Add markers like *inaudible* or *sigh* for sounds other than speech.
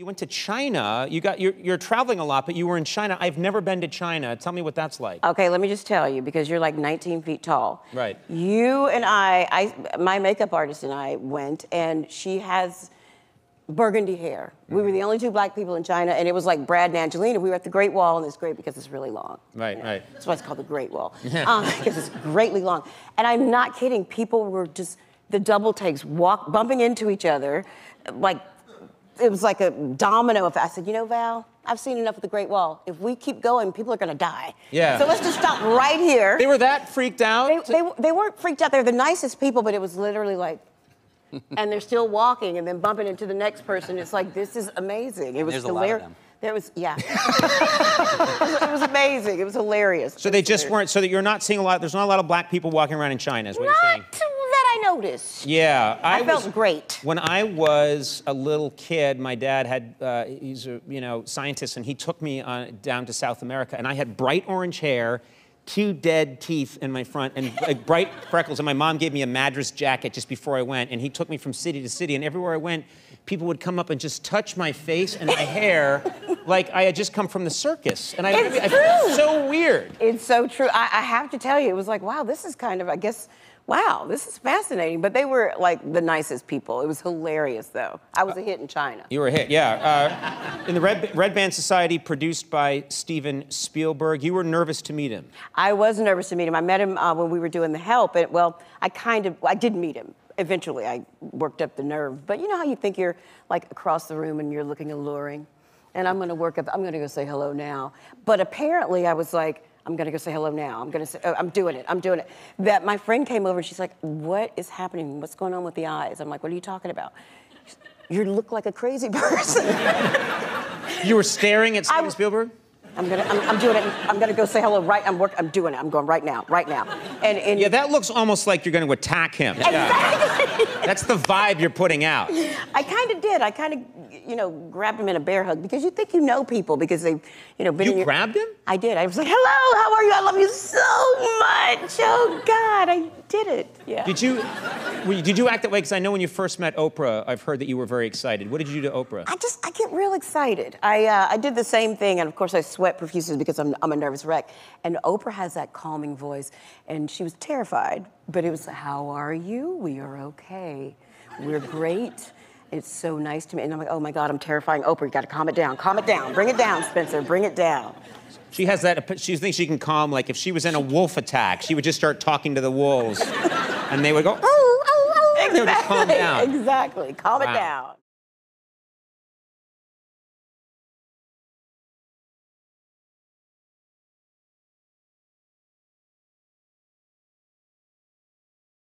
You went to China. You got you're, you're traveling a lot, but you were in China. I've never been to China. Tell me what that's like. Okay, let me just tell you because you're like 19 feet tall. Right. You and I, I my makeup artist and I went, and she has burgundy hair. We were the only two black people in China, and it was like Brad and Angelina. We were at the Great Wall, and it's great because it's really long. Right, right. That's why it's called the Great Wall, *laughs* um, because it's greatly long. And I'm not kidding. People were just the double takes, walk, bumping into each other, like it was like a domino effect. I said, you know, Val, I've seen enough of the Great Wall. If we keep going, people are going to die. Yeah. So let's just stop right here. They were that freaked out. They, they, they weren't freaked out. They're the nicest people, but it was literally like, and they're still walking and then bumping into the next person. It's like this is amazing. It was There's a lot of hilarious. them. There was yeah. it, was, *laughs* it was amazing. It was hilarious. so they just weren't. So that you're not seeing a lot. There's not a lot of black people walking around in China. Is what you're saying? I noticed. Yeah, I, felt was- great. When I was a little kid, my dad had, uh, he's a you know scientist, and he took me on, down to South America, and I had bright orange hair, two dead teeth in my front, and like, bright *laughs* freckles. And my mom gave me a Madras jacket just before I went, and he took me from city to city, and everywhere I went, people would come up and just touch my face and my hair, *laughs* like I had just come from the circus, and I, It's I felt true. so weird. It's so true. I, I have to tell you, it was like, wow, this is kind of, I guess, wow, this is fascinating. But they were like the nicest people. It was hilarious, though. I was a hit in China. You were a hit, yeah. Uh, in the Red, Red Band Society, produced by Steven Spielberg, you were nervous to meet him. I was nervous to meet him. I met him uh, when we were doing The Help. And, well, I kind of, I did meet him. Eventually, I worked up the nerve. But you know how you think you're like across the room and you're looking alluring? And I'm gonna work up, I'm gonna go say hello now. But apparently, I was like, I'm gonna go say hello now. I'm gonna say, oh, I'm doing it, I'm doing it. That my friend came over and she's like, What is happening? What's going on with the eyes? I'm like, What are you talking about? You look like a crazy *laughs* person. You were staring at Steven Spielberg? I'm gonna, I'm, I'm doing it. I'm gonna go say hello right. I'm work. I'm doing it. I'm going right now, right now. And, and Yeah, that looks almost like you're going to attack him. Exactly. That's the vibe you're putting out. I kind of did. I kind of, you know, grabbed him in a bear hug because you think you know people because they've, you know, been You in your. grabbed him? I did. I was like, "Hello, how are you? I love you so much. Oh God, I did it." Yeah. Did you, were you- did you act that way? Because I know when you first met Oprah, I've heard that you were very excited. What did you do to Oprah? I just I get real excited. I uh, I did the same thing, and of course I sweat profusely because I'm I'm a nervous wreck. And Oprah has that calming voice, and she was terrified, but it was, "How are you? We are okay. We're great." It's so nice to me, and I'm like, "Oh my God, I'm terrifying Oprah. You got to calm it down. Calm it down. Bring it down, Spencer. Bring it down." She has that, she thinks she can calm, like if she was in a wolf attack, she would just start talking to the wolves. and they would go, oh, oh, oh. And they would just calm down. Exactly. Calm Wow. it down.